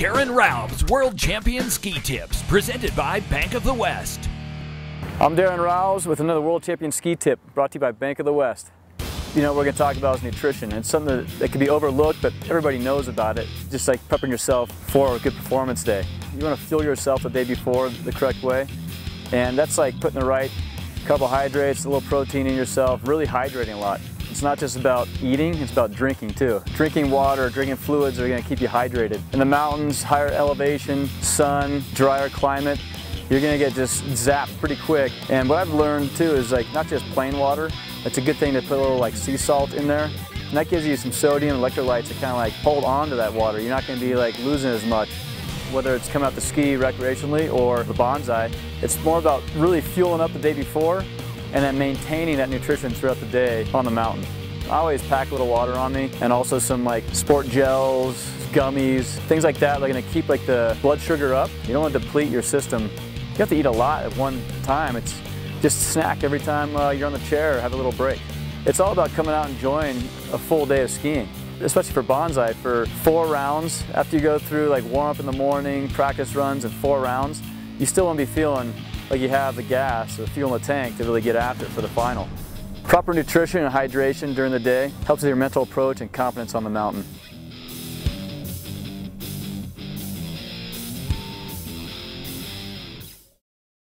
Daron Rahlves' World Champion Ski Tips, presented by Bank of the West. I'm Daron Rahlves with another World Champion Ski Tip brought to you by Bank of the West. You know, we're going to talk about is nutrition. It's something that, that can be overlooked, but everybody knows about it. Just like prepping yourself for a good performance day. You want to fuel yourself the day before the correct way. And that's like putting the right carbohydrates, a little protein in yourself, really hydrating a lot. It's not just about eating, it's about drinking too. Drinking water, drinking fluids are gonna keep you hydrated. In the mountains, higher elevation, sun, drier climate, you're gonna get just zapped pretty quick. And what I've learned too is like not just plain water, it's a good thing to put a little like sea salt in there. And that gives you some sodium electrolytes to kind of like hold on to that water. You're not gonna be like losing as much whether it's coming out to ski recreationally or the Banzai. It's more about really fueling up the day before and then maintaining that nutrition throughout the day on the mountain. I always pack a little water on me and also some like sport gels, gummies, things like that. They're gonna keep like the blood sugar up. You don't want to deplete your system. You have to eat a lot at one time. It's just snack every time uh, you're on the chair or have a little break. It's all about coming out and enjoying a full day of skiing especially for Banzai, for four rounds, after you go through like warm up in the morning, practice runs and four rounds, you still want to be feeling like you have the gas or fuel in the tank to really get after it for the final. Proper nutrition and hydration during the day helps with your mental approach and confidence on the mountain.